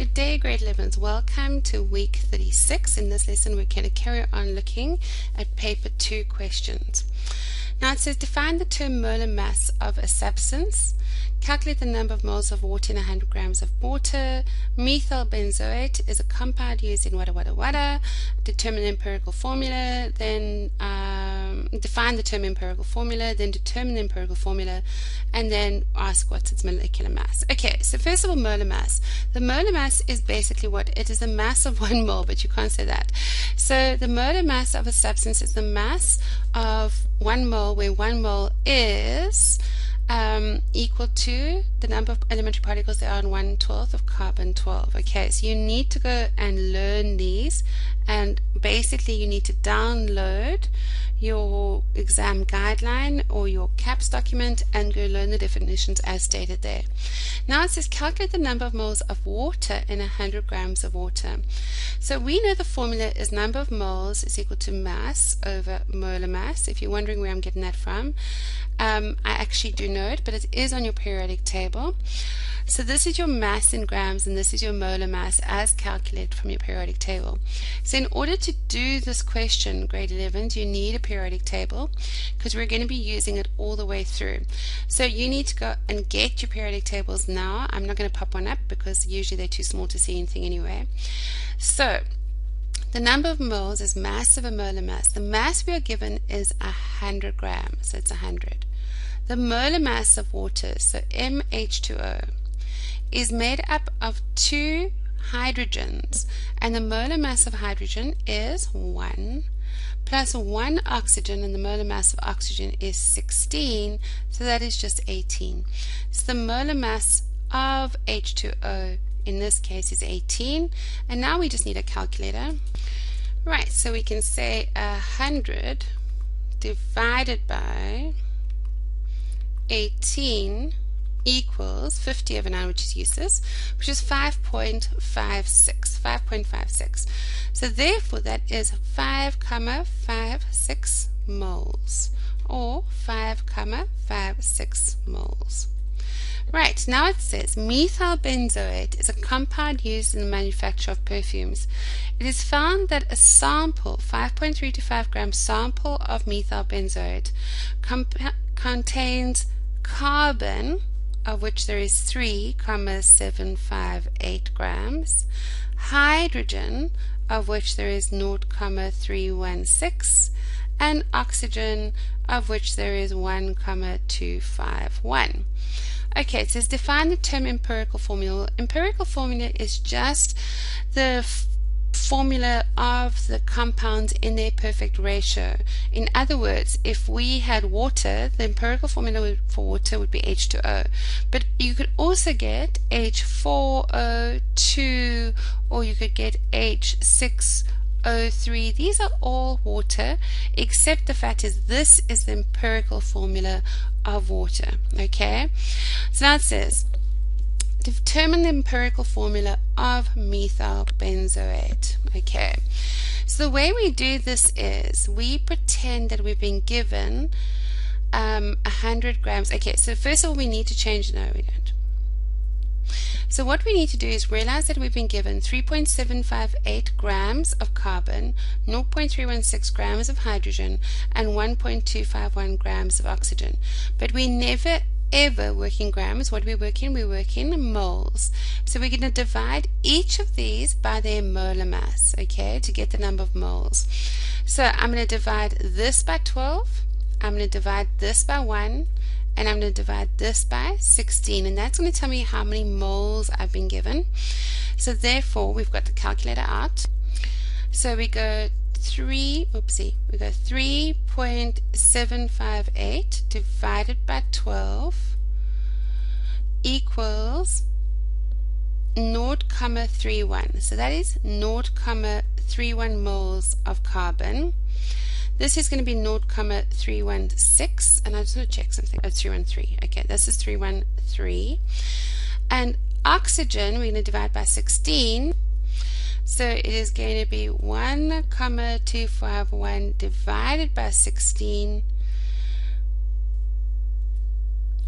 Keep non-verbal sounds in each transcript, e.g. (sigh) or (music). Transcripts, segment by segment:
Good day, grade 11s. Welcome to week 36. In this lesson, we're going to carry on looking at paper 2 questions. Now it says define the term molar mass of a substance, calculate the number of moles of water in 100 grams of water, methyl benzoate is a compound used in wada wada wada, determine empirical formula, then uh, um, define the term empirical formula, then determine the empirical formula, and then ask what's its molecular mass. Okay, so first of all, molar mass. The molar mass is basically what? It is the mass of (laughs) one mole, but you can't say that. So the molar mass of a substance is the mass of one mole where one mole is um, equal to the number of elementary particles there are in 1 12th of carbon 12. Okay, so you need to go and learn these and basically you need to download your exam guideline or your CAPS document and go learn the definitions as stated there. Now it says calculate the number of moles of water in 100 grams of water. So we know the formula is number of moles is equal to mass over molar mass. If you're wondering where I'm getting that from, um, I actually do know it, but it is on your periodic table. So this is your mass in grams and this is your molar mass as calculated from your periodic table. So in order to do this question, grade 11, you need a periodic table because we're going to be using it all the way through. So you need to go and get your periodic tables now. I'm not going to pop one up because usually they're too small to see anything anyway. So the number of moles is mass of a molar mass. The mass we are given is 100 grams, so it's 100. The molar mass of water, so MH2O, is made up of two hydrogens. And the molar mass of hydrogen is 1 plus 1 oxygen and the molar mass of oxygen is 16 so that is just 18 so the molar mass of H2O in this case is 18 and now we just need a calculator. Right so we can say 100 divided by 18 equals 50 over 9, which is useless, which is 5.56. 5.56. So therefore that is 5 comma 56 moles or 5 comma 56 moles. Right, now it says methyl benzoate is a compound used in the manufacture of perfumes. It is found that a sample, 5.3 to 5 gram sample of methyl benzoate contains carbon of which there is 3,758 grams, hydrogen, of which there is 0,316, and oxygen, of which there is 1,251. Okay, it says define the term empirical formula. Empirical formula is just the formula of the compounds in their perfect ratio. In other words, if we had water, the empirical formula for water would be H2O. But you could also get H4O2 or you could get H6O3. These are all water, except the fact is this is the empirical formula of water. Okay? So now it says determine the empirical formula of methyl benzoate. Okay, so the way we do this is we pretend that we've been given um, 100 grams. Okay, so first of all, we need to change. No, we don't. So what we need to do is realize that we've been given 3.758 grams of carbon, 0.316 grams of hydrogen, and 1.251 grams of oxygen. But we never ever work in grams. What we work in? We work in moles. So we're going to divide each of these by their molar mass, okay, to get the number of moles. So I'm going to divide this by 12. I'm going to divide this by 1 and I'm going to divide this by 16 and that's going to tell me how many moles I've been given. So therefore we've got the calculator out. So we go 3, oopsie, we go 3.758 divided by 12 equals 0.31. So that is 0.31 moles of carbon. This is going to be 0.316, and I just want to check something. Oh, 313. Okay, this is 313. And oxygen, we're going to divide by 16. So it is going to be 1 comma 251 divided by 16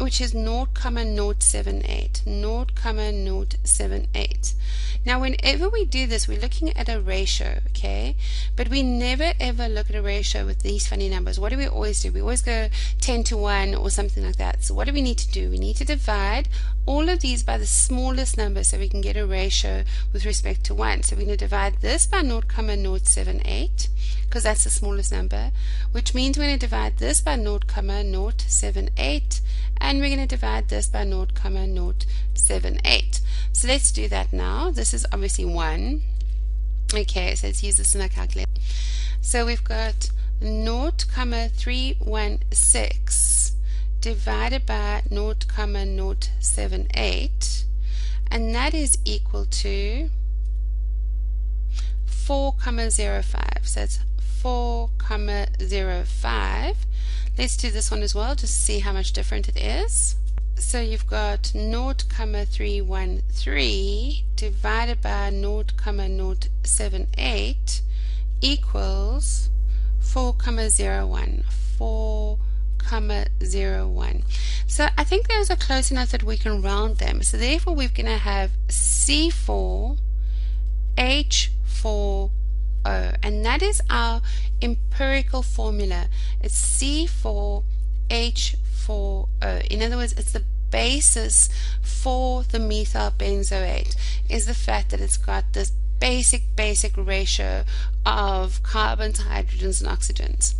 which is 0 comma 078 0 comma 078 Now, whenever we do this, we're looking at a ratio, okay? But we never ever look at a ratio with these funny numbers. What do we always do? We always go 10 to 1 or something like that. So what do we need to do? We need to divide all of these by the smallest number so we can get a ratio with respect to 1. So we're going to divide this by 0,078 because that's the smallest number, which means we're going to divide this by 0,078 and we're going to divide this by 0,078. So let's do that now. This is obviously 1. Okay, so let's use this in our calculator. So we've got 0,316 divided by 0,078 and that is equal to 4,05. So it's 4,05. Let's do this one as well just to see how much different it is. So you've got 0,313 divided by 0,078 equals 4,01. 4,01. So I think those are close enough that we can round them. So therefore we're going to have C4 H4 O and that is our empirical formula. It's C4 H4O. In other words, it's the basis for the methyl benzoate is the fact that it's got this basic, basic ratio of carbons, hydrogens, and oxygens.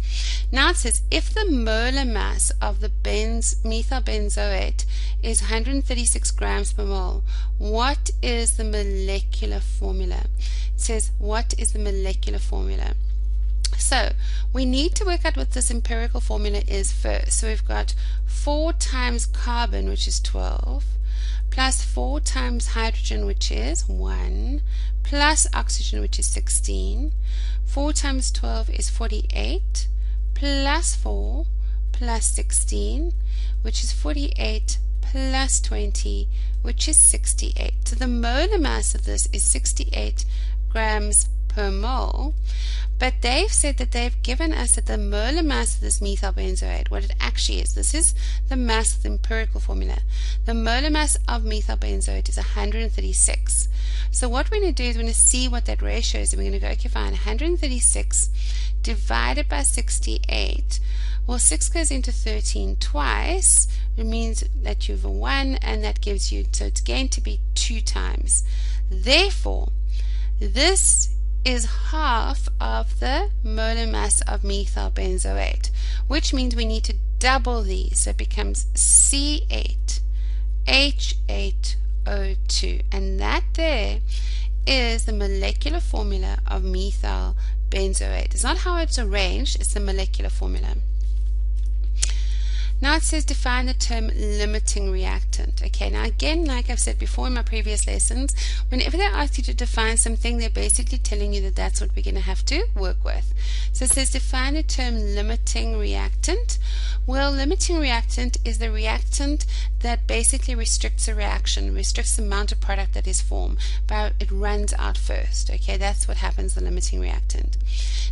Now it says if the molar mass of the benz, methyl benzoate is 136 grams per mole, what is the molecular formula? It says what is the molecular formula? So we need to work out what this empirical formula is first. So we've got 4 times carbon, which is 12, plus 4 times hydrogen, which is 1, plus oxygen, which is 16. 4 times 12 is 48, plus 4 plus 16, which is 48 plus 20, which is 68. So the molar mass of this is 68 grams per mole. But they've said that they've given us that the molar mass of this methyl benzoate, what it actually is, this is the mass of the empirical formula. The molar mass of methyl benzoate is 136. So what we're going to do is we're going to see what that ratio is. And we're going to go, okay, fine, 136 divided by 68. Well, 6 goes into 13 twice. It means that you have a 1, and that gives you, so it's going to be 2 times. Therefore, this is half of the molar mass of methyl benzoate, which means we need to double these. So it becomes C8 H8O2. And that there is the molecular formula of methyl benzoate. It's not how it's arranged, it's the molecular formula. Now it says define the term limiting reactant. Okay, now again, like I've said before in my previous lessons, whenever they ask you to define something, they're basically telling you that that's what we're going to have to work with. So it says define the term limiting reactant. Well, limiting reactant is the reactant that basically restricts a reaction, restricts the amount of product that is formed, but it runs out first. Okay, that's what happens, the limiting reactant.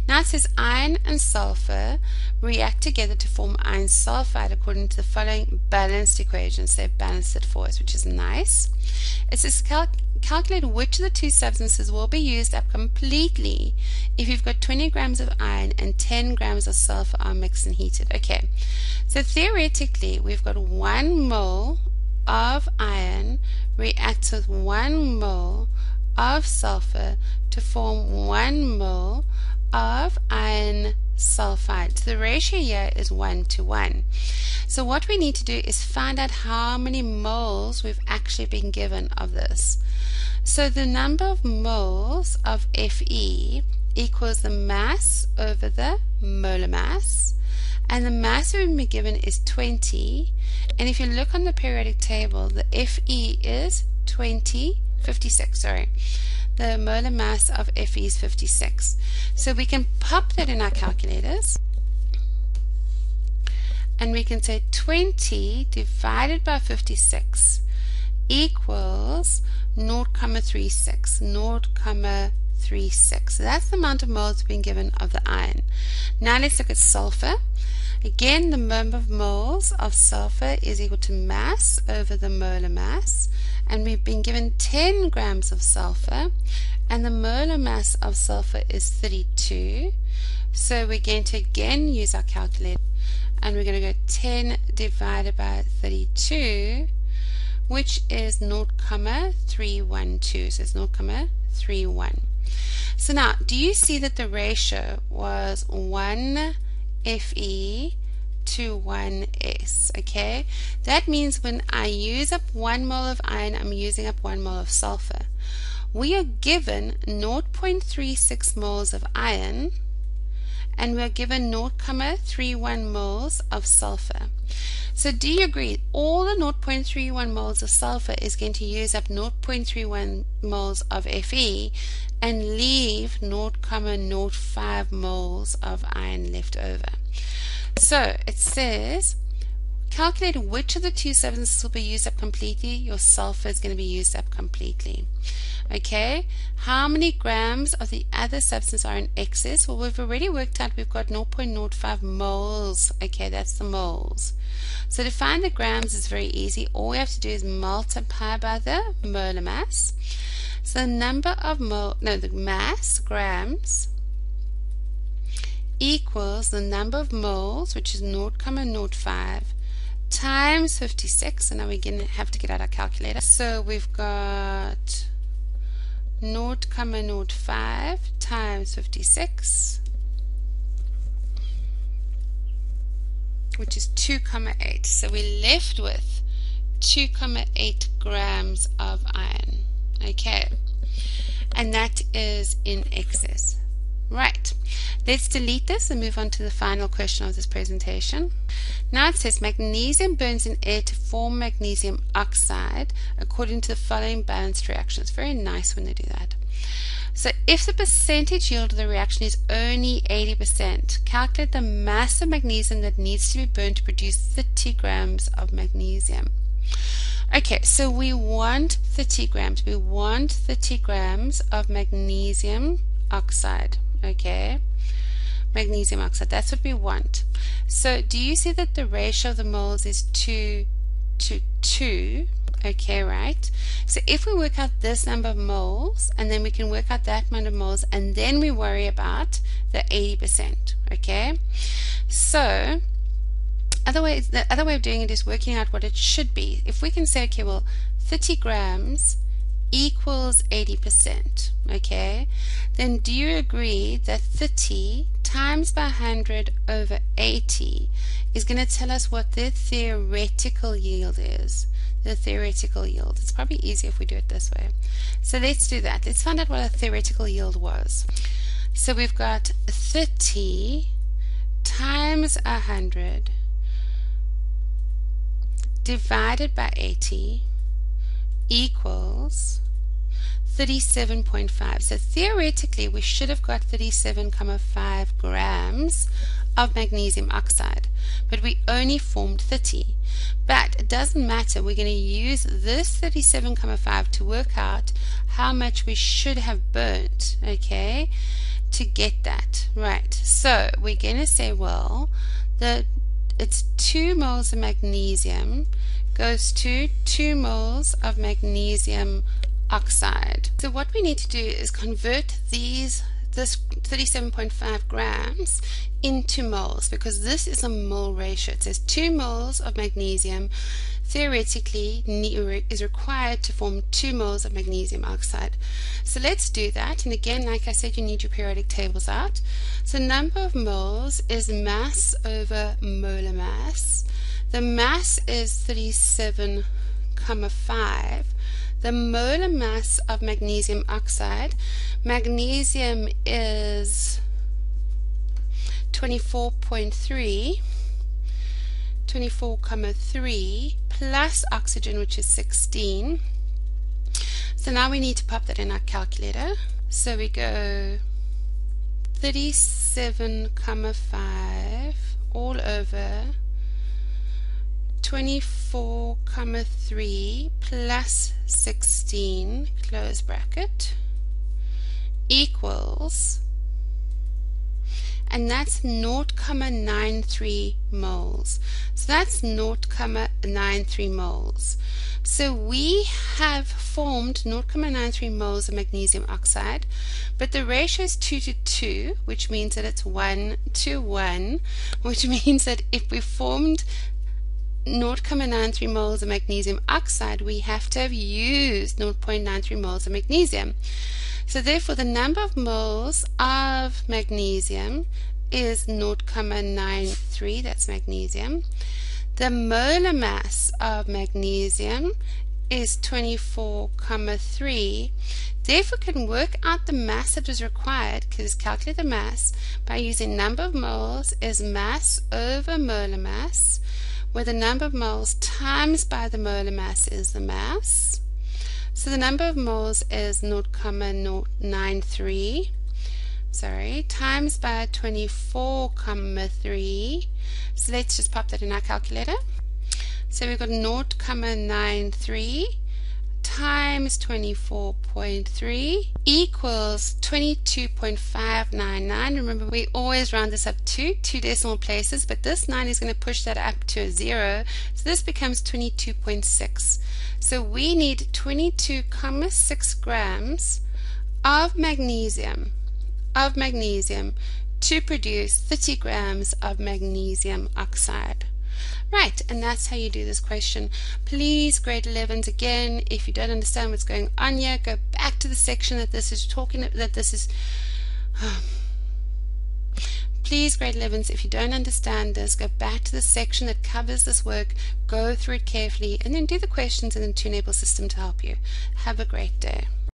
Now it says iron and sulfur react together to form iron sulfide according to the following balanced equations. They've balanced it for us, which is nice. It says cal calculate which of the two substances will be used up completely if you've got 20 grams of iron and 10 grams of sulfur are mixed and heated. Okay, so theoretically we've got one mole of iron reacts with one mole of sulfur to form one mole of iron sulfide. So the ratio here is 1 to 1. So what we need to do is find out how many moles we've actually been given of this. So the number of moles of Fe equals the mass over the molar mass and the mass we've been given is 20 and if you look on the periodic table the Fe is 20 56 sorry the molar mass of Fe is 56. So we can pop that in our calculators and we can say 20 divided by 56 equals 0.36, 0.36. So that's the amount of moles being given of the iron. Now let's look at sulfur. Again, the number of moles of sulfur is equal to mass over the molar mass. And we've been given 10 grams of sulfur. And the molar mass of sulfur is 32. So we're going to again use our calculator. And we're going to go 10 divided by 32, which is 0,312. So it's 0,31. So now, do you see that the ratio was 1 Fe to 1S, okay? That means when I use up 1 mole of iron, I'm using up 1 mole of sulfur. We are given 0.36 moles of iron, and we're given 0.31 moles of sulfur. So do you agree all the 0.31 moles of sulfur is going to use up 0.31 moles of Fe and leave 0.05 moles of iron left over. So it says calculate which of the two substances will be used up completely. Your sulfur is going to be used up completely. Okay, how many grams of the other substance are in excess? Well, we've already worked out we've got 0.05 moles. Okay, that's the moles. So to find the grams is very easy. All we have to do is multiply by the molar mass. So the number of mole, no, the mass, grams, equals the number of moles, which is 0.05, times 56. And now we're going to have to get out our calculator. So we've got 0.05 times 56 which is 2,8 so we're left with 2,8 grams of iron. Okay. And that is in excess right let's delete this and move on to the final question of this presentation now it says magnesium burns in air to form magnesium oxide according to the following balanced reaction. It's very nice when they do that. So if the percentage yield of the reaction is only 80%, calculate the mass of magnesium that needs to be burned to produce 30 grams of magnesium. Okay, so we want 30 grams. We want 30 grams of magnesium oxide. Okay magnesium oxide. That's what we want. So do you see that the ratio of the moles is 2 to 2? Okay, right? So if we work out this number of moles, and then we can work out that amount of moles, and then we worry about the 80%, okay? So, other way, the other way of doing it is working out what it should be. If we can say, okay, well, 30 grams equals 80%, okay? Then do you agree that 30 times by 100 over 80 is going to tell us what the theoretical yield is. The theoretical yield. It's probably easier if we do it this way. So let's do that. Let's find out what a theoretical yield was. So we've got 30 times 100 divided by 80 equals 37.5. So theoretically, we should have got 37.5 grams of magnesium oxide, but we only formed 30. But it doesn't matter. We're going to use this 37.5 to work out how much we should have burnt, okay, to get that. Right. So we're going to say, well, the it's 2 moles of magnesium goes to 2 moles of magnesium oxide. So what we need to do is convert these this 37.5 grams into moles because this is a mole ratio. It says 2 moles of magnesium theoretically is required to form 2 moles of magnesium oxide. So let's do that and again like I said you need your periodic tables out. So number of moles is mass over molar mass. The mass is 37,5 the molar mass of magnesium oxide. Magnesium is 24.3, 24,3 plus oxygen, which is 16. So now we need to pop that in our calculator. So we go 37,5 all over 24,3 plus 16 close bracket equals and that's 0.93 moles. So that's 0.93 moles. So we have formed 0.93 moles of magnesium oxide, but the ratio is 2 to 2, which means that it's 1 to 1, which (laughs) means that if we formed 0.93 moles of magnesium oxide, we have to have used 0.93 moles of magnesium. So therefore the number of moles of magnesium is 0.93, that's magnesium. The molar mass of magnesium is 24,3. Therefore, we can work out the mass that is required, because calculate the mass, by using number of moles is mass over molar mass, where the number of moles times by the molar mass is the mass. So the number of moles is 0.093 sorry, times by 24,3. So let's just pop that in our calculator. So we've got 0.93 times 24.3 equals 22.599. Remember, we always round this up to two decimal places, but this 9 is going to push that up to a 0. So this becomes 22.6. So we need 22,6 grams of magnesium of magnesium to produce 30 grams of magnesium oxide. Right, and that's how you do this question. Please, grade 11s, again, if you don't understand what's going on here, go back to the section that this is talking, that this is... (sighs) Please, grade 11s, if you don't understand this, go back to the section that covers this work, go through it carefully, and then do the questions in the 2Enable system to help you. Have a great day.